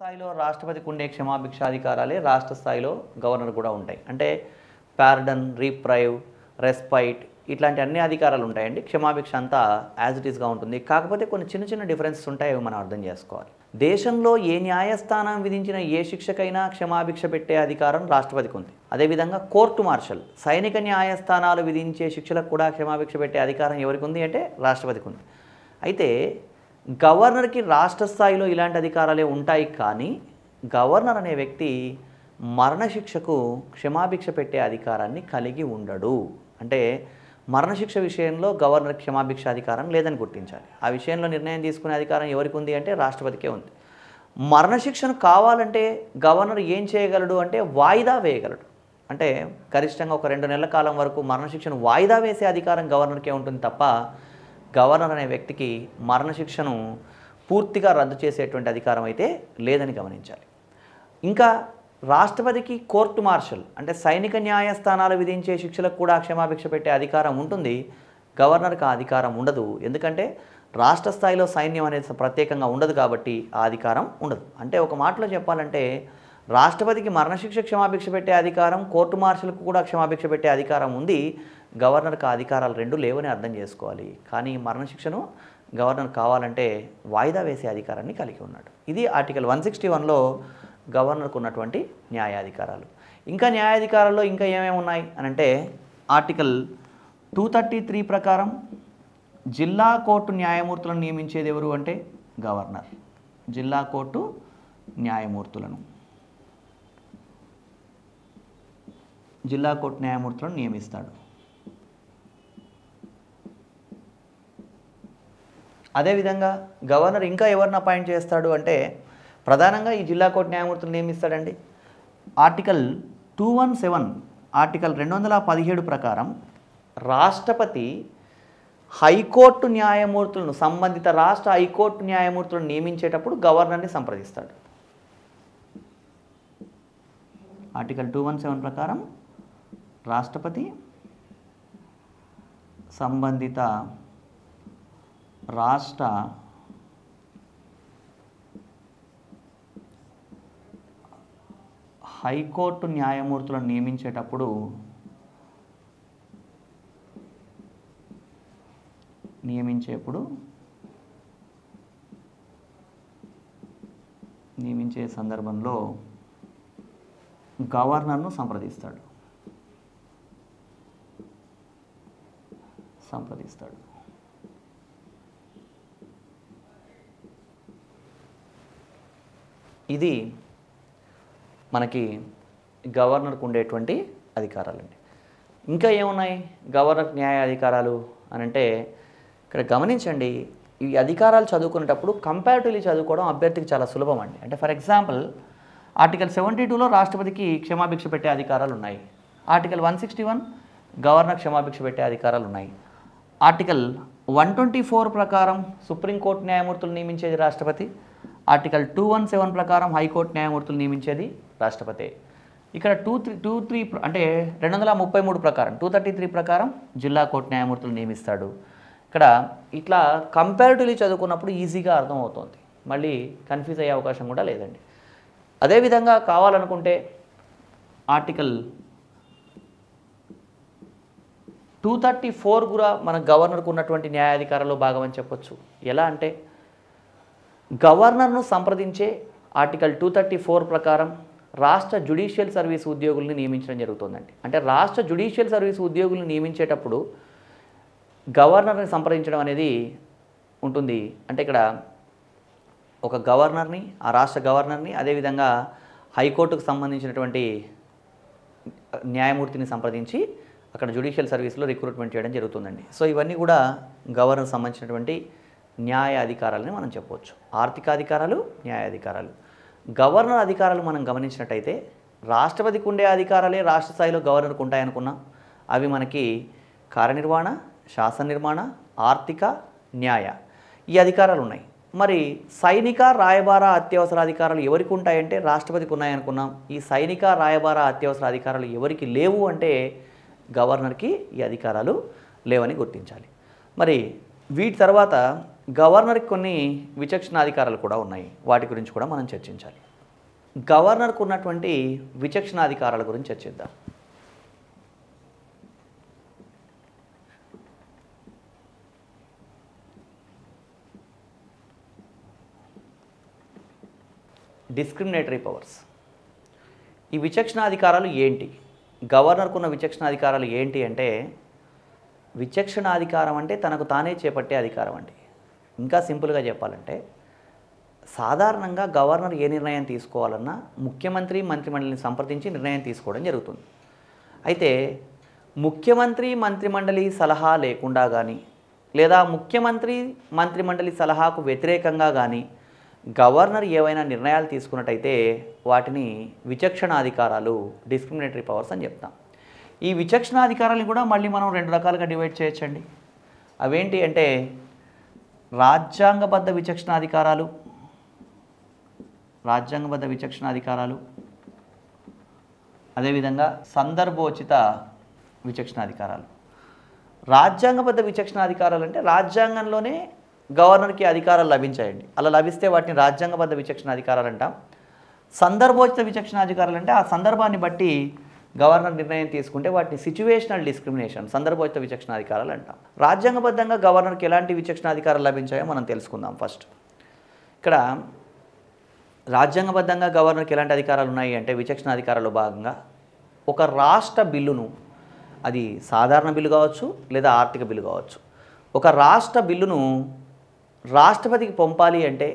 స్థాయిలో రాష్ట్రపతికి ఉండే క్షమాభిక్ష అధికారాలే రాష్ట్ర స్థాయిలో గవర్నర్ కూడా ఉంటాయి. అంటే పార్డన్ రీప్రైవ్ రెస్పైట్ ఇట్లాంటి అన్ని అధికారాలు ఉంటాయండి. క్షమాభిక్ష అంతా యాజ్ ఇట్ ఈస్గా ఉంటుంది. కాకపోతే కొన్ని చిన్న చిన్న డిఫరెన్సెస్ ఉంటాయి అవి మనం అర్థం చేసుకోవాలి. దేశంలో ఏ న్యాయస్థానం విధించిన ఏ శిక్షకైనా క్షమాభిక్ష పెట్టే అధికారం రాష్ట్రపతికి ఉంది. అదేవిధంగా కోర్టు మార్షల్ సైనిక న్యాయస్థానాలు విధించే శిక్షలకు కూడా క్షమాభిక్ష పెట్టే అధికారం ఎవరికి ఉంది అంటే రాష్ట్రపతికి ఉంది. అయితే గవర్నర్కి రాష్ట్ర స్థాయిలో ఇలాంటి అధికారాలే ఉంటాయి కానీ గవర్నర్ అనే వ్యక్తి మరణశిక్షకు క్షమాభిక్ష పెట్టే అధికారాన్ని కలిగి ఉండడు. అంటే మరణశిక్ష విషయంలో గవర్నర్ క్షమాభిక్ష అధికారం లేదని గుర్తించాలి. ఆ విషయంలో నిర్ణయం తీసుకునే అధికారం ఎవరికి ఉంది అంటే రాష్ట్రపతికే ఉంది. మరణశిక్షను కావాలంటే గవర్నర్ ఏం చేయగలడు అంటే వాయిదా వేయగలడు. అంటే గరిష్టంగా ఒక రెండు నెలల కాలం వరకు మరణశిక్షను వాయిదా వేసే అధికారం గవర్నర్కే ఉంటుంది తప్ప గవర్నర్ అనే వ్యక్తికి మరణశిక్షను పూర్తిగా రద్దు చేసేటువంటి అధికారం అయితే లేదని గమనించాలి. ఇంకా రాష్ట్రపతికి కోర్టు మార్షల్ అంటే సైనిక న్యాయస్థానాలు విధించే శిక్షలకు కూడా క్షమాభిక్ష పెట్టే అధికారం ఉంటుంది. గవర్నర్కి ఆ అధికారం ఉండదు. ఎందుకంటే రాష్ట్ర స్థాయిలో సైన్యం అనేది ప్రత్యేకంగా ఉండదు కాబట్టి ఆ అధికారం ఉండదు. అంటే ఒక మాటలో చెప్పాలంటే రాష్ట్రపతికి మరణశిక్ష క్షమాభిక్ష పెట్టే అధికారం కోర్టు మార్షల్కు కూడా క్షమాభిక్ష పెట్టే అధికారం ఉంది. గవర్నర్కి అధికారాలు రెండు లేవని అర్థం చేసుకోవాలి. కానీ మరణశిక్షను గవర్నర్ కావాలంటే వాయిదా వేసే అధికారాన్ని కలిగి ఉన్నాడు. ఇది ఆర్టికల్ వన్ సిక్స్టీ వన్లో గవర్నర్కు ఉన్నటువంటి న్యాయాధికారాలు. ఇంకా న్యాయాధికారాల్లో ఇంకా ఏమేమి ఉన్నాయి అని అంటే ఆర్టికల్ టూ థర్టీ త్రీ ప్రకారం జిల్లా కోర్టు న్యాయమూర్తులను నియమించేది ఎవరు అంటే గవర్నర్. జిల్లా కోర్టు న్యాయమూర్తులను. జిల్లా కోర్టు న్యాయమూర్తులను నియమిస్తాడు. అదేవిధంగా గవర్నర్ ఇంకా ఎవరిని అపాయింట్ చేస్తాడు అంటే ప్రధానంగా ఈ జిల్లా కోర్టు న్యాయమూర్తులు నియమిస్తాడండి. Article two one seven article రెండు వందల పదిహేడు ప్రకారం రాష్ట్రపతి హైకోర్టు న్యాయమూర్తులను సంబంధిత రాష్ట్ర హైకోర్టు న్యాయమూర్తులను నియమించేటప్పుడు గవర్నర్ని సంప్రదిస్తాడు. ఆర్టికల్ టూ వన్ సెవెన్ ప్రకారం రాష్ట్రపతి సంబంధిత రాష్ట్ర హైకోర్టు న్యాయమూర్తులను నియమించేటప్పుడు నియమించేప్పుడు నియమించే సందర్భంలో గవర్నర్ను సంప్రదిస్తాడు. సంప్రదిస్తాడు. ఇది మనకి గవర్నర్కు ఉండేటువంటి అధికారాలండి. ఇంకా ఏమున్నాయి? గవర్నర్ న్యాయ అధికారాలు అని అంటే ఇక్కడ గమనించండి ఈ అధికారాలు చదువుకునేటప్పుడు కంపారిటివ్లీ చదువుకోవడం అభ్యర్థికి చాలా సులభం అండి అంటే ఫర్ ఎగ్జాంపుల్ ఆర్టికల్ సెవెంటీ టూలో రాష్ట్రపతికి క్షమాభిక్ష పెట్టే అధికారాలు ఉన్నాయి. Article one sixty one governor క్షమాభిక్ష పెట్టే అధికారాలు ఉన్నాయి. ఆర్టికల్ వన్ ట్వంటీ ఫోర్ ప్రకారం సుప్రీంకోర్టు న్యాయమూర్తులు నియమించేది రాష్ట్రపతి ఆర్టికల్ టూ వన్ సెవెన్ ప్రకారం హైకోర్టు న్యాయమూర్తులు నియమించేది రాష్ట్రపతి. ఇక్కడ టూ త్రీ టూ త్రీ అంటే రెండు వందల ముప్పై మూడు ప్రకారం టూ థర్టీ త్రీ ప్రకారం జిల్లా కోర్టు న్యాయమూర్తులు నియమిస్తాడు. ఇక్కడ ఇట్లా కంపారిటివ్లీ చదువుకున్నప్పుడు ఈజీగా అర్థమవుతుంది. మళ్ళీ కన్ఫ్యూజ్ అయ్యే అవకాశం కూడా లేదండి. అదేవిధంగా కావాలనుకుంటే ఆర్టికల్ టూ థర్టీ ఫోర్ కూడా మన గవర్నర్కు ఉన్నటువంటి న్యాయాధికారంలో భాగం అని చెప్పొచ్చు. ఎలా అంటే గవర్నర్ను సంప్రదించే ఆర్టికల్ టూ థర్టీ ఫోర్ ప్రకారం రాష్ట్ర జుడిషియల్ సర్వీస్ ఉద్యోగుల్ని నియమించడం జరుగుతుందండి. అంటే రాష్ట్ర జుడిషియల్ సర్వీస్ ఉద్యోగుల్ని నియమించేటప్పుడు గవర్నర్ని సంప్రదించడం అనేది ఉంటుంది. అంటే ఇక్కడ ఒక గవర్నర్ని ఆ రాష్ట్ర గవర్నర్ని అదేవిధంగా హైకోర్టుకు సంబంధించినటువంటి న్యాయమూర్తిని సంప్రదించి అక్కడ జుడిషియల్ సర్వీస్లో రిక్రూట్మెంట్ చేయడం జరుగుతుందండి. సో ఇవన్నీ కూడా గవర్నర్ సంబంధించినటువంటి న్యాయ అధికారాలని మనం చెప్పవచ్చు. ఆర్థిక అధికారాలు న్యాయ అధికారాలు గవర్నర్ అధికారాలు మనం గమనించినట్టయితే రాష్ట్రపతికి ఉండే అధికారాలే రాష్ట్ర స్థాయిలో గవర్నర్కు ఉంటాయనుకున్నాం అవి మనకి కార్యనిర్వహణ శాసన నిర్మాణ ఆర్థిక న్యాయ ఈ అధికారాలు ఉన్నాయి. మరి సైనిక రాయబార అత్యవసర అధికారాలు ఎవరికి ఉంటాయంటే రాష్ట్రపతికి ఉన్నాయనుకున్నాం ఈ సైనిక రాయబార అత్యవసర అధికారాలు ఎవరికి లేవు అంటే గవర్నర్కి ఈ అధికారాలు లేవని గుర్తించాలి. మరి వీటి తర్వాత గవర్నర్కి కొన్ని విచక్షణాధికారాలు కూడా ఉన్నాయి. వాటి గురించి కూడా మనం చర్చించాలి. గవర్నర్కు ఉన్నటువంటి విచక్షణాధికారాల గురించి చర్చిద్దాం. Discriminatory powers. ఈ విచక్షణాధికారాలు ఏంటి? గవర్నర్కు ఉన్న విచక్షణాధికారాలు ఏంటి అంటే విచక్షణాధికారం అంటే తనకు తానే చేపట్టే అధికారం అండి. ఇంకా సింపుల్గా చెప్పాలంటే సాధారణంగా గవర్నర్ ఏ నిర్ణయం తీసుకోవాలన్నా ముఖ్యమంత్రి మంత్రిమండలిని సంప్రదించి నిర్ణయం తీసుకోవడం జరుగుతుంది. అయితే ముఖ్యమంత్రి మంత్రిమండలి సలహా లేకుండా కానీ లేదా ముఖ్యమంత్రి మంత్రిమండలి సలహాకు వ్యతిరేకంగా కానీ గవర్నర్ ఏవైనా నిర్ణయాలు తీసుకున్నట్టయితే వాటిని విచక్షణాధికారాలు డిస్క్రిమినేటరీ పవర్స్ అని చెప్తాం. ఈ విచక్షణాధికారాలను కూడా మళ్ళీ మనం రెండు రకాలుగా డివైడ్ చేయొచ్చండి. అవేంటి అంటే రాజ్యాంగబద్ధ విచక్షణాధికారాలు. రాజ్యాంగబద్ధ విచక్షణాధికారాలు. అదేవిధంగా సందర్భోచిత విచక్షణాధికారాలు. రాజ్యాంగబద్ధ విచక్షణాధికారాలు అంటే రాజ్యాంగంలోనే గవర్నర్కి అధికారాలు లభించాయండి. అలా లభిస్తే వాటిని రాజ్యాంగబద్ధ విచక్షణాధికారాలు అంటాం. సందర్భోచిత విచక్షణాధికారాలు అంటే ఆ సందర్భాన్ని బట్టి గవర్నర్ నిర్ణయం తీసుకుంటే వాటిని సిచ్యువేషనల్ డిస్క్రిమినేషన్ సందర్భోచిత విచక్షణాధికారాలు అంటాం. రాజ్యాంగబద్ధంగా గవర్నర్కి ఎలాంటి విచక్షణాధికారాలు లభించాయో మనం తెలుసుకుందాం ఫస్ట్ ఇక్కడ రాజ్యాంగబద్ధంగా గవర్నర్కి ఎలాంటి అధికారాలు ఉన్నాయి అంటే విచక్షణ అధికారాల్లో భాగంగా ఒక రాష్ట్ర బిల్లును అది సాధారణ బిల్లు కావచ్చు లేదా ఆర్థిక బిల్లు కావచ్చు. ఒక రాష్ట్ర బిల్లును రాష్ట్రపతికి పంపాలి అంటే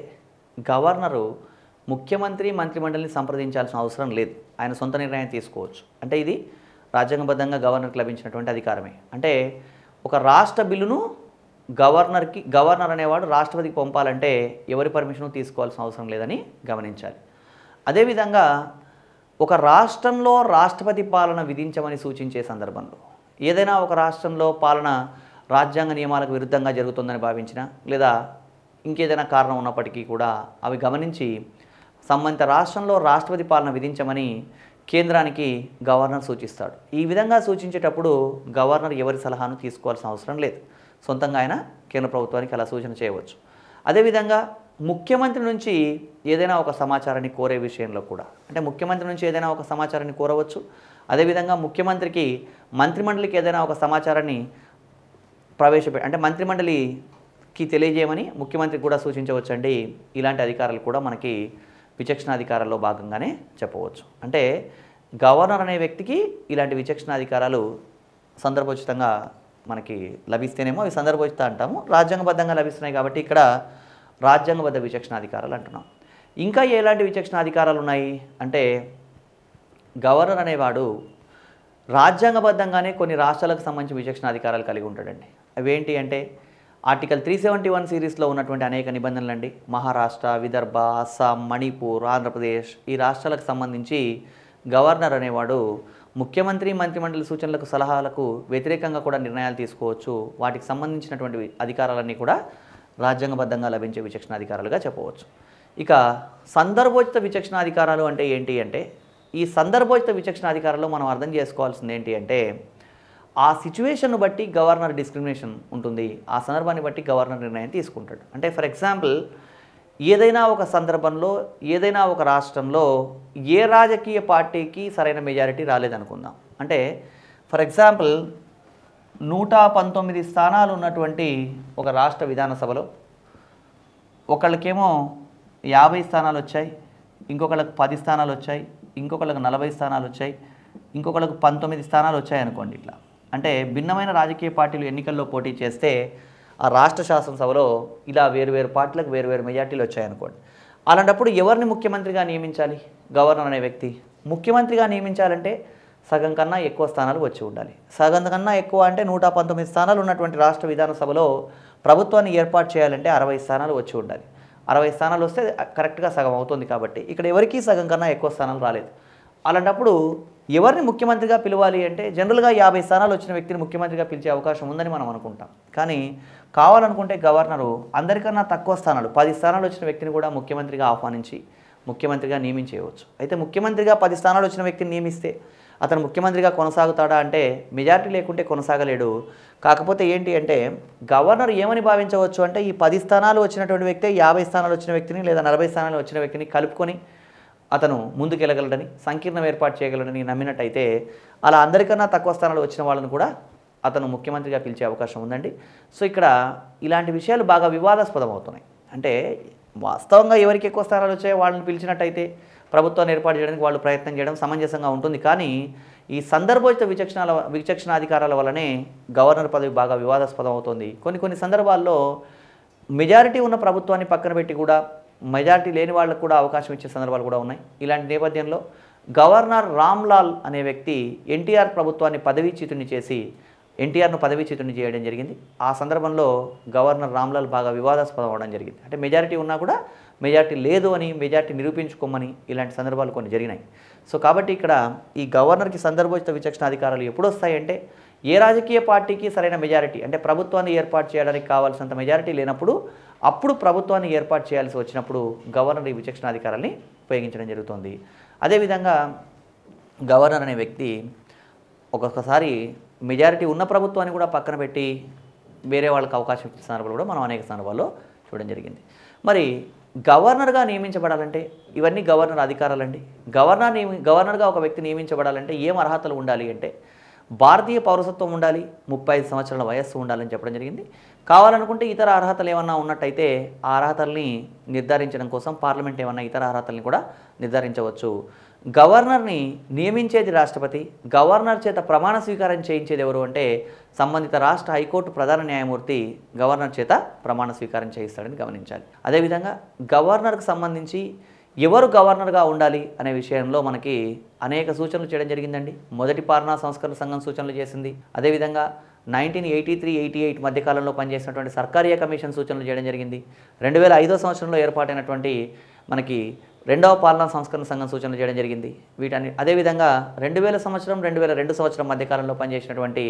గవర్నరు ముఖ్యమంత్రి మంత్రిమండలిని సంప్రదించాల్సిన అవసరం లేదు. ఆయన సొంత నిర్ణయం తీసుకోవచ్చు. అంటే ఇది రాజ్యాంగబద్ధంగా గవర్నర్కి లభించినటువంటి అధికారమే. అంటే ఒక రాష్ట్ర బిల్లును గవర్నర్కి గవర్నర్ అనేవాడు రాష్ట్రపతికి పంపాలంటే ఎవరి పర్మిషన్ తీసుకోవాల్సిన అవసరం లేదని గమనించాలి. అదేవిధంగా ఒక రాష్ట్రంలో రాష్ట్రపతి పాలన విధించమని సూచించే సందర్భంలో ఏదైనా ఒక రాష్ట్రంలో పాలన రాజ్యాంగ నియమాలకు విరుద్ధంగా జరుగుతుందని భావించిన లేదా ఇంకేదైనా కారణం ఉన్నప్పటికీ కూడా అవి గమనించి సంబంధిత రాష్ట్రంలో రాష్ట్రపతి పాలన విధించమని కేంద్రానికి గవర్నర్ సూచిస్తాడు. ఈ విధంగా సూచించేటప్పుడు గవర్నర్ ఎవరి సలహాను తీసుకోవాల్సిన అవసరం లేదు. సొంతంగా ఆయన కేంద్ర ప్రభుత్వానికి అలా సూచన చేయవచ్చు. అదేవిధంగా ముఖ్యమంత్రి నుంచి ఏదైనా ఒక సమాచారాన్ని కోరే విషయంలో కూడా అంటే ముఖ్యమంత్రి నుంచి ఏదైనా ఒక సమాచారాన్ని కోరవచ్చు. అదేవిధంగా ముఖ్యమంత్రికి మంత్రిమండలికి ఏదైనా ఒక సమాచారాన్ని ప్రవేశపె అంటే మంత్రిమండలికి తెలియజేయమని ముఖ్యమంత్రికి కూడా సూచించవచ్చండి. ఇలాంటి అధికారాలు కూడా మనకి విచక్షణాధికారాల్లో భాగంగానే చెప్పవచ్చు. అంటే గవర్నర్ అనే వ్యక్తికి ఇలాంటి విచక్షణాధికారాలు సందర్భోచితంగా మనకి లభిస్తేనేమో అవి సందర్భోచిత అంటాము. రాజ్యాంగబద్ధంగా లభిస్తున్నాయి కాబట్టి ఇక్కడ రాజ్యాంగబద్ధ విచక్షణాధికారాలు అంటున్నాం. ఇంకా ఎలాంటి విచక్షణాధికారాలు ఉన్నాయి? అంటే గవర్నర్ అనేవాడు రాజ్యాంగబద్ధంగానే కొన్ని రాష్ట్రాలకు సంబంధించిన విచక్షణాధికారాలు కలిగి ఉంటాడండి. అవేంటి అంటే ఆర్టికల్ త్రీ సెవెంటీ వన్ సిరీస్లో ఉన్నటువంటి అనేక నిబంధనలు అండి మహారాష్ట్ర విదర్భ అస్సాం మణిపూర్ ఆంధ్రప్రదేశ్ ఈ రాష్ట్రాలకు సంబంధించి గవర్నర్ అనేవాడు ముఖ్యమంత్రి మంత్రిమండలి సూచనలకు సలహాలకు వ్యతిరేకంగా కూడా నిర్ణయాలు తీసుకోవచ్చు. వాటికి సంబంధించినటువంటి అధికారాలన్నీ కూడా రాజ్యాంగబద్ధంగా లభించే విచక్షణ అధికారాలుగా చెప్పవచ్చు. ఇక సందర్భోచిత విచక్షణ అధికారాలు అంటే ఏంటి అంటే ఈ సందర్భోచిత విచక్షణ అధికారాలు మనం అర్థం చేసుకోవాల్సింది ఏంటి అంటే ఆ సిచ్యువేషన్ను బట్టి గవర్నర్ డిస్క్రిమినేషన్ ఉంటుంది. ఆ సందర్భాన్ని బట్టి గవర్నర్ నిర్ణయం తీసుకుంటాడు. అంటే ఫర్ ఎగ్జాంపుల్ ఏదైనా ఒక సందర్భంలో ఏదైనా ఒక రాష్ట్రంలో ఏ రాజకీయ పార్టీకి సరైన మెజారిటీ రాలేదనుకుందాం. అంటే ఫర్ ఎగ్జాంపుల్ నూట పంతొమ్మిది స్థానాలు ఉన్నటువంటి ఒక రాష్ట్ర విధానసభలో ఒకళ్ళకేమో యాభై స్థానాలు వచ్చాయి ఇంకొకళ్ళకి పది స్థానాలు వచ్చాయి ఇంకొకళ్ళకి నలభై స్థానాలు వచ్చాయి ఇంకొకళ్ళకు పంతొమ్మిది స్థానాలు వచ్చాయి అనుకోండి ఇట్లా. అంటే భిన్నమైన రాజకీయ పార్టీలు ఎన్నికల్లో పోటీ చేస్తే ఆ రాష్ట్ర శాసనసభలో ఇలా వేరు వేరు పార్టీలకు వేరు వేరు మెజార్టీలు వచ్చాయనుకోండి. అలాంటప్పుడు ఎవరిని ముఖ్యమంత్రిగా నియమించాలి? గవర్నర్ అనే వ్యక్తి ముఖ్యమంత్రిగా నియమించాలంటే సగం కన్నా ఎక్కువ స్థానాలు వచ్చి ఉండాలి. సగం కన్నా ఎక్కువ అంటే నూట పంతొమ్మిది స్థానాలు ఉన్నటువంటి రాష్ట్ర విధానసభలో ప్రభుత్వాన్ని ఏర్పాటు చేయాలంటే అరవై స్థానాలు వచ్చి ఉండాలి. అరవై స్థానాలు వస్తే కరెక్ట్గా సగం అవుతుంది కాబట్టి ఇక్కడ ఎవరికీ సగం కన్నా ఎక్కువ స్థానాలు రాలేదు. అలాంటప్పుడు ఎవరిని ముఖ్యమంత్రిగా పిలవాలి అంటే జనరల్గా యాభై స్థానాలు వచ్చిన వ్యక్తిని ముఖ్యమంత్రిగా పిలిచే అవకాశం ఉందని మనం అనుకుంటాం. కానీ కావాలనుకుంటే గవర్నరు అందరికన్నా తక్కువ స్థానాలు పది స్థానాలు వచ్చిన వ్యక్తిని కూడా ముఖ్యమంత్రిగా ఆహ్వానించి ముఖ్యమంత్రిగా నియమించేయవచ్చు. అయితే ముఖ్యమంత్రిగా పది స్థానాలు వచ్చిన వ్యక్తిని నియమిస్తే అతను ముఖ్యమంత్రిగా కొనసాగుతాడా అంటే మెజార్టీ లేకుంటే కొనసాగలేడు. కాకపోతే ఏంటి అంటే గవర్నర్ ఏమని భావించవచ్చు అంటే ఈ పది స్థానాలు వచ్చినటువంటి వ్యక్తి యాభై స్థానాలు వచ్చిన వ్యక్తిని లేదా నలభై స్థానాలు వచ్చిన వ్యక్తిని కలుపుకొని అతను ముందుకెళ్ళగలడని సంకీర్ణం ఏర్పాటు చేయగలడని నమ్మినట్టయితే అలా అందరికన్నా తక్కువ స్థానాలు వచ్చిన వాళ్ళని కూడా అతను ముఖ్యమంత్రిగా పిలిచే అవకాశం ఉందండి. సో ఇక్కడ ఇలాంటి విషయాలు బాగా వివాదాస్పదం అవుతున్నాయి అంటే వాస్తవంగా ఎవరికి ఎక్కువ స్థానాలు వచ్చాయో వాళ్ళని పిలిచినట్టయితే ప్రభుత్వాన్ని ఏర్పాటు చేయడానికి వాళ్ళు ప్రయత్నం చేయడం సమంజసంగా ఉంటుంది. కానీ ఈ సందర్భోచిత విచక్షణాల విచక్షణాధికారాల వల్లనే గవర్నర్ పదవి బాగా వివాదాస్పదం అవుతుంది కొన్ని కొన్ని సందర్భాల్లో మెజారిటీ ఉన్న ప్రభుత్వాన్ని పక్కన పెట్టి కూడా మెజారిటీ లేని వాళ్ళకు కూడా అవకాశం ఇచ్చే సందర్భాలు కూడా ఉన్నాయి. ఇలాంటి నేపథ్యంలో గవర్నర్ రామ్లాల్ అనే వ్యక్తి ఎన్టీఆర్ ప్రభుత్వాన్ని పదవీచ్యుతుని చేసి ఎన్టీఆర్ను పదవీచ్యుతుని చేయడం జరిగింది. ఆ సందర్భంలో గవర్నర్ రామ్లాల్ బాగా వివాదాస్పదం అవడం జరిగింది. అంటే మెజారిటీ ఉన్నా కూడా మెజారిటీ లేదు అని మెజారిటీ నిరూపించుకోమని ఇలాంటి సందర్భాలు కొన్ని జరిగినాయి. సో కాబట్టి ఇక్కడ ఈ గవర్నర్కి సందర్భోచిత విచక్షణ అధికారాలు ఎప్పుడు వస్తాయంటే ఏ రాజకీయ పార్టీకి సరైన మెజారిటీ అంటే ప్రభుత్వాన్ని ఏర్పాటు చేయడానికి కావాల్సినంత మెజారిటీ లేనప్పుడు అప్పుడు ప్రభుత్వాన్ని ఏర్పాటు చేయాల్సి వచ్చినప్పుడు గవర్నర్ ఈ విచక్షణ అధికారాన్ని ఉపయోగించడం జరుగుతుంది. అదేవిధంగా గవర్నర్ అనే వ్యక్తి ఒక్కొక్కసారి మెజారిటీ ఉన్న ప్రభుత్వాన్ని కూడా పక్కన పెట్టి వేరే వాళ్ళకి అవకాశం ఇచ్చే సందర్భాలు కూడా మనం అనేక సందర్భాల్లో చూడడం జరిగింది. మరి గవర్నర్గా నియమించబడాలంటే ఇవన్నీ గవర్నర్ అధికారాలండి. గవర్నర్ నియమి గవర్నర్గా ఒక వ్యక్తి నియమించబడాలంటే ఏం అర్హతలు ఉండాలి అంటే భారతీయ పౌరసత్వం ఉండాలి ముప్పై ఐదు సంవత్సరాల వయస్సు ఉండాలని చెప్పడం జరిగింది. కావాలనుకుంటే ఇతర అర్హతలు ఏమన్నా ఉన్నట్టయితే ఆ అర్హతల్ని నిర్ధారించడం కోసం పార్లమెంట్ ఏమన్నా ఇతర అర్హతల్ని కూడా నిర్ధారించవచ్చు. గవర్నర్ని నియమించేది రాష్ట్రపతి గవర్నర్ చేత ప్రమాణ స్వీకారం చేయించేది ఎవరు అంటే సంబంధిత రాష్ట్ర హైకోర్టు ప్రధాన న్యాయమూర్తి గవర్నర్ చేత ప్రమాణ స్వీకారం చేయిస్తాడని గమనించాలి. అదేవిధంగా గవర్నర్కు సంబంధించి ఎవరు గవర్నర్గా ఉండాలి అనే విషయంలో మనకి అనేక సూచనలు చేయడం జరిగిందండి. మొదటి పాలనా సంస్కరణ సంఘం సూచనలు చేసింది. అదేవిధంగా nineteen eighty three eighty eight మధ్యకాలంలో పనిచేసినటువంటి సర్కారియా కమిషన్ సూచనలు చేయడం జరిగింది. రెండు వేల ఐదో సంవత్సరంలో ఏర్పాటైనటువంటి మనకి రెండవ పాలనా సంస్కరణ సంఘం సూచనలు చేయడం జరిగింది. వీటన్ని అదేవిధంగా రెండు వేల సంవత్సరం రెండు వేల రెండు సంవత్సరం మధ్యకాలంలో పనిచేసినటువంటి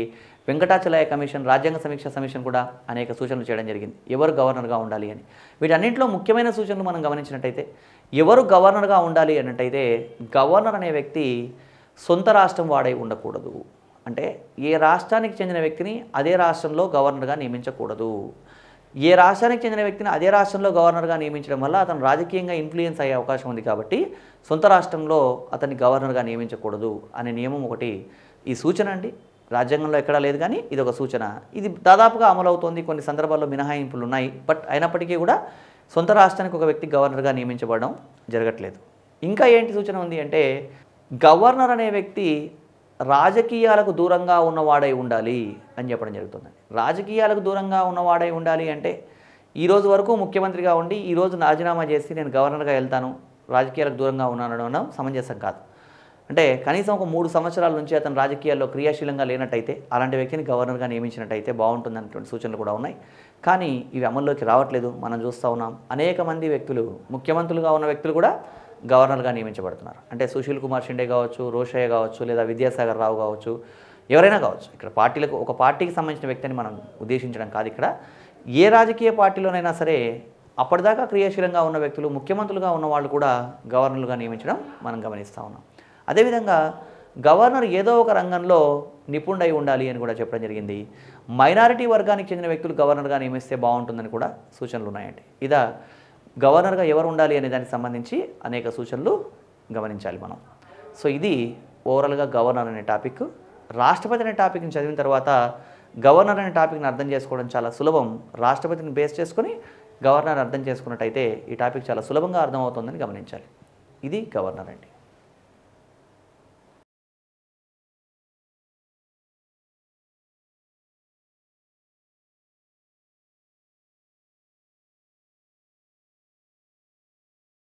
వెంకటాచలయ కమిషన్ రాజ్యాంగ సమీక్ష కమిషన్ కూడా అనేక సూచనలు చేయడం జరిగింది. ఎవరు గవర్నర్గా ఉండాలి అని. వీటన్నింటిలో ముఖ్యమైన సూచనలు మనం గమనించినట్టయితే ఎవరు గవర్నర్గా ఉండాలి అన్నట్టయితే గవర్నర్ అనే వ్యక్తి సొంత రాష్ట్రం వాడై ఉండకూడదు. అంటే ఏ రాష్ట్రానికి చెందిన వ్యక్తిని అదే రాష్ట్రంలో గవర్నర్గా నియమించకూడదు. ఏ రాష్ట్రానికి చెందిన వ్యక్తిని అదే రాష్ట్రంలో గవర్నర్గా నియమించడం వల్ల అతను రాజకీయంగా ఇన్ఫ్లుయెన్స్ అయ్యే అవకాశం ఉంది కాబట్టి సొంత రాష్ట్రంలో అతన్ని గవర్నర్గా నియమించకూడదు అనే నియమం ఒకటి ఈ సూచన అండి. రాజ్యాంగంలో ఎక్కడా లేదు కానీ ఇది ఒక సూచన. ఇది దాదాపుగా అమలవుతోంది. కొన్ని సందర్భాల్లో మినహాయింపులు ఉన్నాయి బట్ అయినప్పటికీ కూడా సొంత రాష్ట్రానికి ఒక వ్యక్తి గవర్నర్గా నియమించబడడం జరగట్లేదు. ఇంకా ఏంటి సూచన ఉంది అంటే గవర్నర్ అనే వ్యక్తి రాజకీయాలకు దూరంగా ఉన్నవాడై ఉండాలి అని చెప్పడం జరుగుతుందండి. రాజకీయాలకు దూరంగా ఉన్నవాడై ఉండాలి అంటే ఈ రోజు వరకు ముఖ్యమంత్రిగా ఉండి ఈ రోజు రాజీనామా చేసి నేను గవర్నర్గా వెళ్తాను రాజకీయాలకు దూరంగా ఉన్నాను అనడం సమంజసం కాదు. అంటే కనీసం ఒక మూడు సంవత్సరాల నుంచి అతను రాజకీయాల్లో క్రియాశీలంగా లేనట్టయితే అలాంటి వ్యక్తిని గవర్నర్గా నియమించినట్టయితే బాగుంటుంది అన్నటువంటి సూచనలు కూడా ఉన్నాయి. కానీ ఇవి అమల్లోకి రావట్లేదు మనం చూస్తూ ఉన్నాం. అనేక మంది వ్యక్తులు ముఖ్యమంత్రులుగా ఉన్న వ్యక్తులు కూడా గవర్నర్గా నియమించబడుతున్నారు. అంటే సుశీల్ కుమార్ షిండే కావచ్చు రోషయ్య కావచ్చు లేదా విద్యాసాగర్ రావు కావచ్చు ఎవరైనా కావచ్చు. ఇక్కడ పార్టీలకు ఒక పార్టీకి సంబంధించిన వ్యక్తిని మనం ఉద్దేశించడం కాదు ఇక్కడ. ఏ రాజకీయ పార్టీలోనైనా సరే అప్పటిదాకా క్రియాశీలంగా ఉన్న వ్యక్తులు ముఖ్యమంత్రులుగా ఉన్న వాళ్ళు కూడా గవర్నర్లుగా నియమించడం మనం గమనిస్తూ ఉన్నాం. అదేవిధంగా గవర్నర్ ఏదో ఒక రంగంలో నిపుణుడై ఉండాలి అని కూడా చెప్పడం జరిగింది. మైనారిటీ వర్గానికి చెందిన వ్యక్తులు గవర్నర్గా నియమిస్తే బాగుంటుందని కూడా సూచనలు ఉన్నాయండి. ఇదా గవర్నర్గా ఎవరు ఉండాలి అనే దానికి సంబంధించి అనేక సూచనలు గమనించాలి మనం. సో ఇది ఓవరాల్గా గవర్నర్ అనే టాపిక్. రాష్ట్రపతి అనే టాపిక్ని చదివిన తర్వాత గవర్నర్ అనే టాపిక్ని అర్థం చేసుకోవడం చాలా సులభం. రాష్ట్రపతిని బేస్ చేసుకొని గవర్నర్ అర్థం చేసుకున్నట్టయితే ఈ టాపిక్ చాలా సులభంగా అర్థమవుతుందని గమనించాలి. ఇది గవర్నర్ అండి.